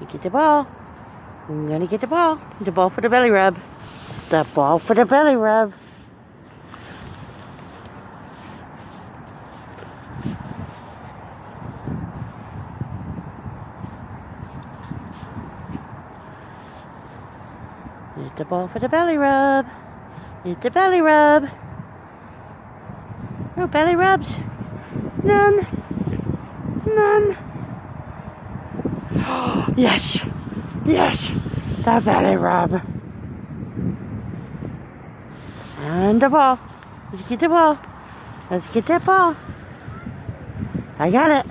You get the ball. I'm gonna get the ball. The ball for the belly rub. The ball for the belly rub. Here's the ball for the belly rub. Here's the belly rub. No belly rubs. None. None. yes. Yes. The belly rub. And the ball. Let's get the ball. Let's get that ball. I got it.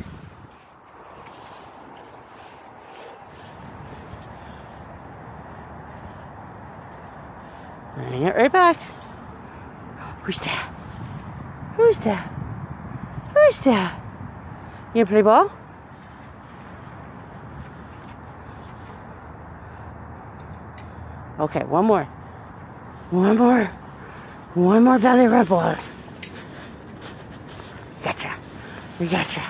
Bring it right back. Who's that? Who's that? Who's that? You play ball? Okay, one more. One more. One more belly rub ball. Gotcha. We gotcha.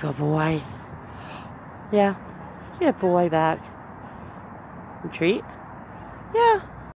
Good boy. Yeah. Good boy back. Retreat? Yeah.